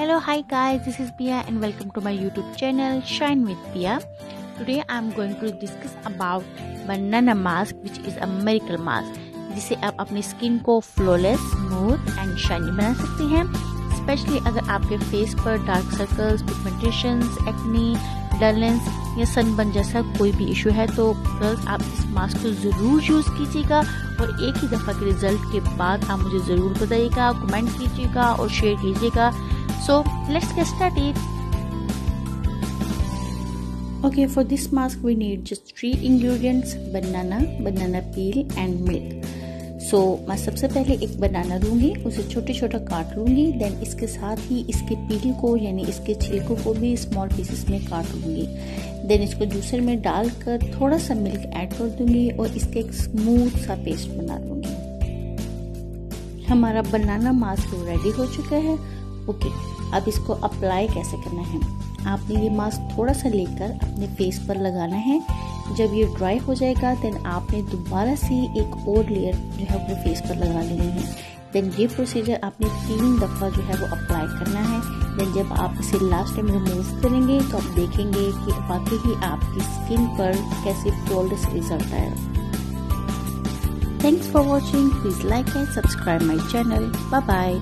Hello, hi guys, this is Pia and welcome to my YouTube channel Shine with Pia. Today I'm going to discuss about banana mask which is a miracle mask जिसे आप अपनी skin को flawless smooth and shiny बना सकते हैं specially अगर आपके face पर dark circles pigmentation acne dullness या सनबर्न जैसा कोई भी इशू है तो गर्ल्स आप इस मास्क को ज़रूर यूज़ कीजिएगा और एक ही दफ़ा के रिज़ल्ट के बाद आप मुझे ज़रूर बताइएगा कमेंट कीजिएगा और शेयर कीजिएगा so let's get started Okay, for this mask we need just three ingredients banana, banana peel and milk. So so, मैं सबसे पहले एक बनाना लूँगी उसे छोटे छोटा काट लूँगी देन इसके साथ ही इसके पील को यानी इसके छिलकों को भी स्मॉल पीसेस में काट लूँगी। देन इसको जूसर में डालकर थोड़ा सा मिल्क ऐड कर दूँगी और इसके एक स्मूथ सा पेस्ट बना लूँगी हमारा बनाना मास्क रेडी हो चुका है। ओके अब इसको अप्लाई कैसे करना है? आपने ये मास्क थोड़ा सा लेकर अपने फेस पर लगाना है। जब ये ड्राई हो जाएगा देन आपने दोबारा से एक और लेयर जो है अपने फेस पर लगा लेनी है। देन ये प्रोसीजर आपने तीन दफ़ा जो है वो अप्लाई करना है। देन जब आप इसे लास्ट टाइम रिमूव करेंगे तो आप देखेंगे कि वाकई ही आपकी स्किन पर कैसे फ्लॉलेस रिज़ल्ट आया। Thanks for watching please like and subscribe my channel bye bye